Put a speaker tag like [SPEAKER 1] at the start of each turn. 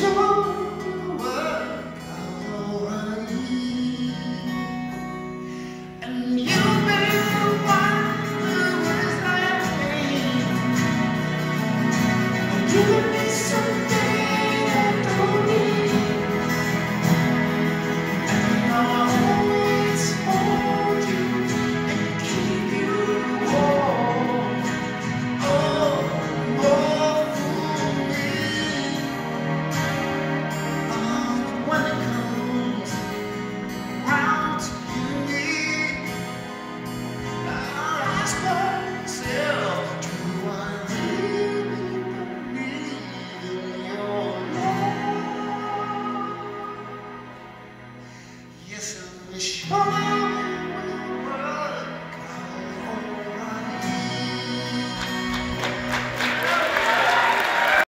[SPEAKER 1] Yes, Wish.